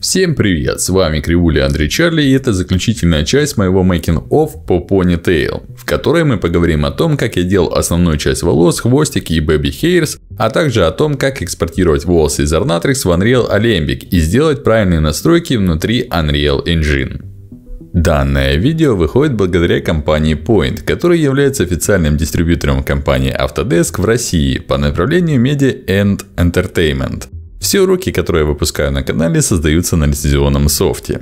Всем привет, с вами Кривуля Андрей Чарли и это заключительная часть моего making of по Ponytail, в которой мы поговорим о том, как я делал основную часть волос, хвостики и baby hairs, а также о том, как экспортировать волосы из Arnatrix в Unreal Alembic и сделать правильные настройки внутри Unreal Engine. Данное видео выходит благодаря компании Point, которая является официальным дистрибьютором компании Autodesk в России по направлению Media and Entertainment – все уроки, которые я выпускаю на канале, создаются на лицензионном софте.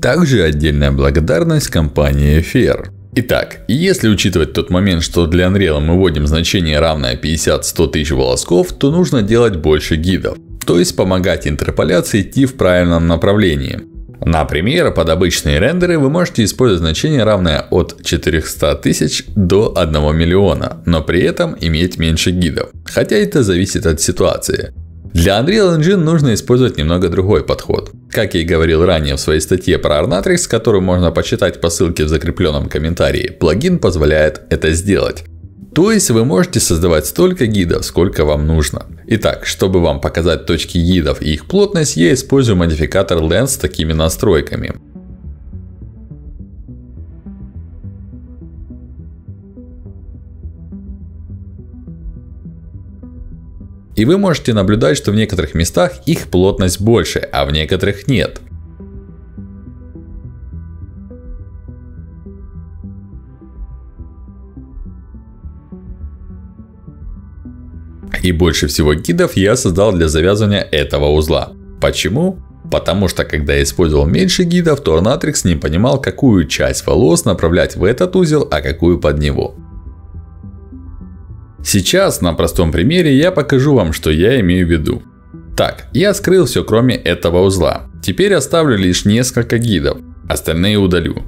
Также отдельная благодарность компании Fair. Итак, если учитывать тот момент, что для Unreal мы вводим значение равное 50-100 тысяч волосков, то нужно делать больше гидов. То есть помогать интерполяции идти в правильном направлении. Например, под обычные рендеры вы можете использовать значение равное от 400 тысяч до 1 миллиона, но при этом иметь меньше гидов. Хотя это зависит от ситуации. Для Unreal Engine нужно использовать немного другой подход. Как я и говорил ранее в своей статье про Arnatrix, которую можно почитать по ссылке в закрепленном комментарии, плагин позволяет это сделать. То есть вы можете создавать столько гидов, сколько вам нужно. Итак, чтобы вам показать точки гидов и их плотность, я использую модификатор Lens с такими настройками. И вы можете наблюдать, что в некоторых местах их плотность больше, а в некоторых нет. И больше всего гидов я создал для завязывания этого узла. Почему? Потому что когда я использовал меньше гидов, то не понимал, какую часть волос направлять в этот узел, а какую под него. Сейчас на простом примере я покажу вам, что я имею в виду. Так, я скрыл все кроме этого узла. Теперь оставлю лишь несколько гидов. Остальные удалю.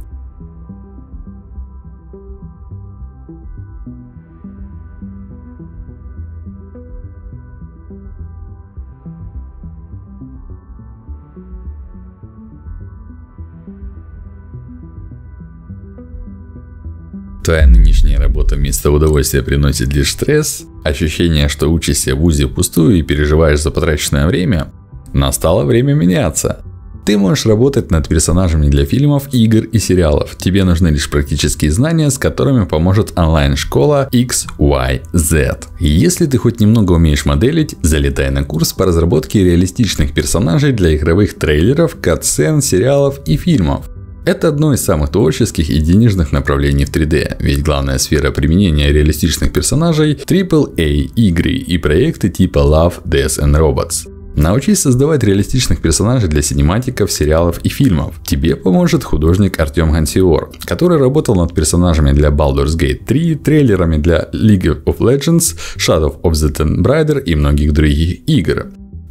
Твоя нынешняя работа вместо удовольствия приносит лишь стресс, ощущение, что учишься в УЗИ впустую и переживаешь за потраченное время, настало время меняться. Ты можешь работать над персонажами для фильмов, игр и сериалов. Тебе нужны лишь практические знания, с которыми поможет онлайн-школа XYZ. Если ты хоть немного умеешь моделить, залетай на курс по разработке реалистичных персонажей для игровых трейлеров, катсцен, сериалов и фильмов. Это одно из самых творческих и денежных направлений в 3D, ведь главная сфера применения реалистичных персонажей – AAA игры и проекты типа Love, Death and Robots. Научись создавать реалистичных персонажей для синематиков, сериалов и фильмов. Тебе поможет художник Артем Гансиор, который работал над персонажами для Baldur's Gate 3, трейлерами для League of Legends, Shadow of the Tomb Raider и многих других игр.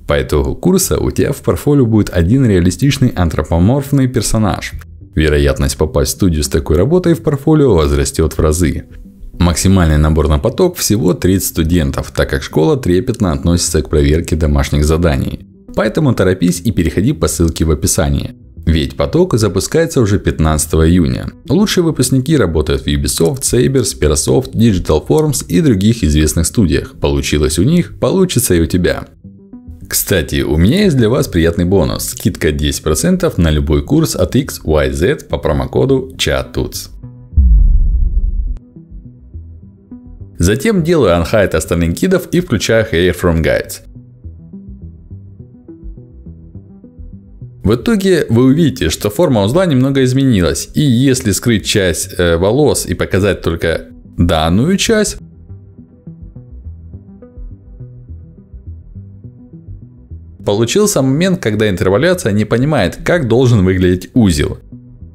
По итогу курса у тебя в портфолио будет один реалистичный антропоморфный персонаж. Вероятность попасть в студию с такой работой в портфолио возрастет в разы. Максимальный набор на поток всего 30 студентов, так как школа трепетно относится к проверке домашних заданий. Поэтому торопись и переходи по ссылке в описании. Ведь поток запускается уже 15 июня. Лучшие выпускники работают в Ubisoft, Saber, Sperasoft, Digital Forms и других известных студиях. Получилось у них, получится и у тебя. Кстати, у меня есть для вас приятный бонус. Скидка 10% на любой курс от XYZ по промокоду CHATUTS. Затем делаю unhide остальных гидов и включаю Hair from Guides. В итоге вы увидите, что форма узла немного изменилась. И если скрыть часть э, волос и показать только данную часть, Получился момент, когда интерволяция не понимает, как должен выглядеть узел.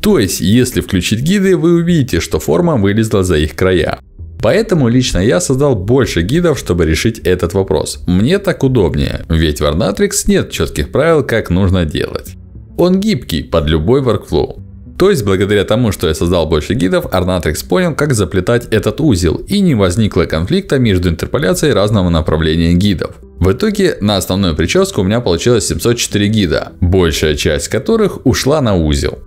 То есть, если включить гиды, вы увидите, что форма вылезла за их края. Поэтому лично я создал больше гидов, чтобы решить этот вопрос. Мне так удобнее, ведь в Arnatrix нет четких правил, как нужно делать. Он гибкий под любой workflow. То есть, благодаря тому, что я создал больше гидов, Arnatrix понял, как заплетать этот узел, и не возникло конфликта между интерполяцией разного направления гидов. В итоге на основную прическу у меня получилось 704 гида, большая часть которых ушла на узел.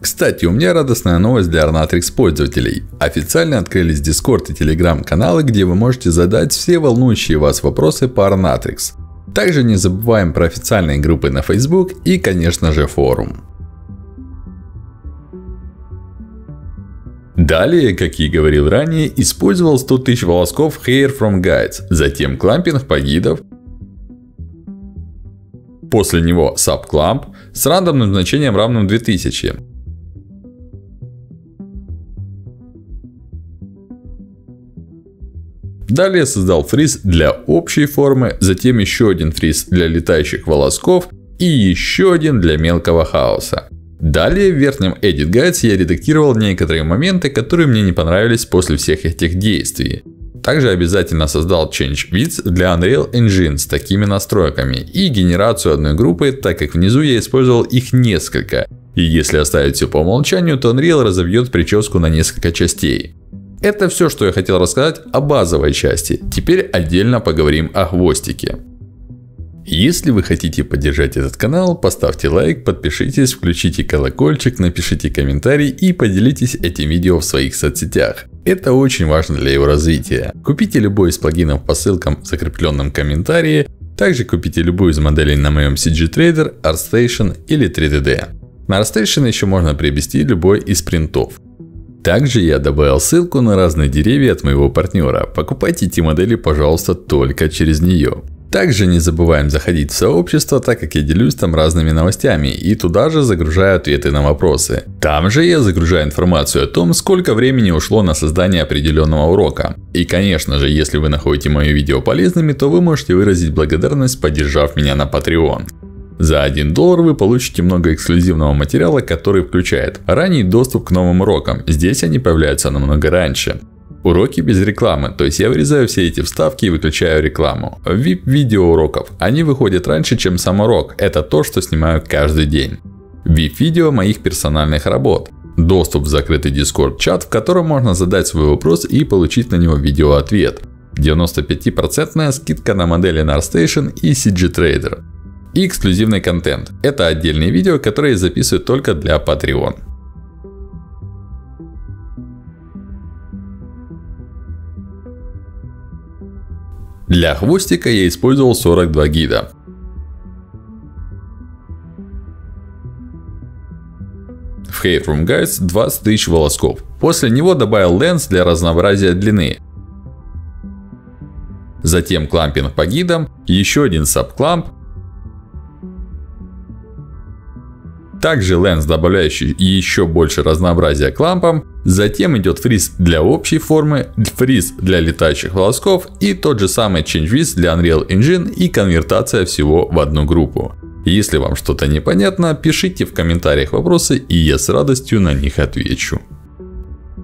Кстати, у меня радостная новость для Arnatrix пользователей. Официально открылись Discord и Telegram каналы, где вы можете задать все волнующие вас вопросы по Arnatrix. Также не забываем про официальные группы на Facebook и, конечно же, форум. Далее, как и говорил ранее, использовал 100 тысяч волосков Hair from Guides, затем клампинг пагидов, после него Subclamp с рандомным значением равным 2000. Далее создал фриз для общей формы, затем еще один фриз для летающих волосков и еще один для мелкого хаоса. Далее в верхнем Edit Guides я редактировал некоторые моменты, которые мне не понравились после всех этих действий. Также обязательно создал Change Width для Unreal Engine с такими настройками и генерацию одной группы, так как внизу я использовал их несколько. И если оставить все по умолчанию, то Unreal разобьет прическу на несколько частей. Это все, что я хотел рассказать о базовой части. Теперь отдельно поговорим о хвостике. Если вы хотите поддержать этот канал, поставьте лайк, подпишитесь, включите колокольчик, напишите комментарий и поделитесь этим видео в своих соцсетях. Это очень важно для его развития. Купите любой из плагинов по ссылкам в закрепленном комментарии. Также купите любую из моделей на моем CG Trader, ArtStation или 3DD. На ArtStation еще можно приобрести любой из принтов. Также я добавил ссылку на разные деревья от моего партнера. Покупайте эти модели, пожалуйста, только через нее. Также не забываем заходить в сообщество, так как я делюсь там разными новостями и туда же загружаю ответы на вопросы. Там же я загружаю информацию о том, сколько времени ушло на создание определенного урока. И конечно же, если вы находите мои видео полезными, то вы можете выразить благодарность, поддержав меня на Patreon. За 1 доллар вы получите много эксклюзивного материала, который включает ранний доступ к новым урокам. Здесь они появляются намного раньше. Уроки без рекламы, то есть я вырезаю все эти вставки и выключаю рекламу. VIP видео уроков, они выходят раньше, чем сам урок, это то, что снимаю каждый день. VIP видео моих персональных работ. Доступ в закрытый Discord чат, в котором можно задать свой вопрос и получить на него видео ответ. 95% скидка на модели NarStation и CG Trader. И эксклюзивный контент. Это отдельные видео, которые записываю только для Patreon. Для хвостика я использовал 42 гида. В Hate Room Guides 20 тысяч волосков. После него добавил ленс для разнообразия длины. Затем клампинг по гидам, еще один сабкламп, Также ленс, добавляющий еще больше разнообразия к лампам. Затем идет фриз для общей формы, фриз для летающих волосков и тот же самый Change Width для Unreal Engine и конвертация всего в одну группу. Если вам что-то непонятно, пишите в комментариях вопросы и я с радостью на них отвечу.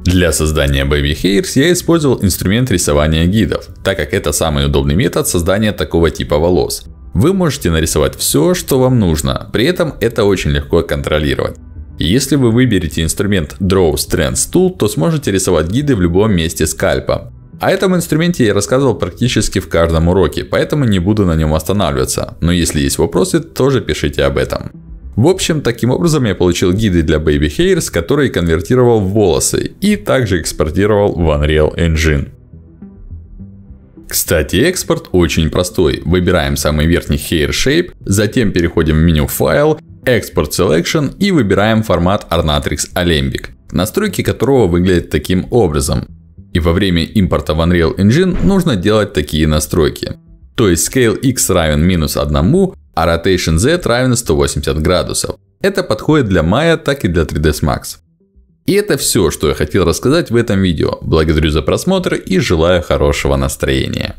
Для создания Baby Hairs я использовал инструмент рисования гидов, так как это самый удобный метод создания такого типа волос. Вы можете нарисовать все, что вам нужно. При этом это очень легко контролировать. Если вы выберете инструмент Draw Strands Tool, то сможете рисовать гиды в любом месте скальпа. О этом инструменте я рассказывал практически в каждом уроке, поэтому не буду на нем останавливаться. Но если есть вопросы, тоже пишите об этом. В общем, таким образом я получил гиды для Baby Hairs, которые конвертировал в волосы и также экспортировал в Unreal Engine. Кстати, экспорт очень простой. Выбираем самый верхний Hair Shape, затем переходим в меню Файл, Export Selection и выбираем формат Ornatrix Alembic, настройки которого выглядят таким образом. И во время импорта в Unreal Engine нужно делать такие настройки. То есть Scale X равен минус 1, а Rotation Z равен 180 градусов. Это подходит для Maya, так и для 3ds Max. И это все, что я хотел рассказать в этом видео. Благодарю за просмотр и желаю хорошего настроения.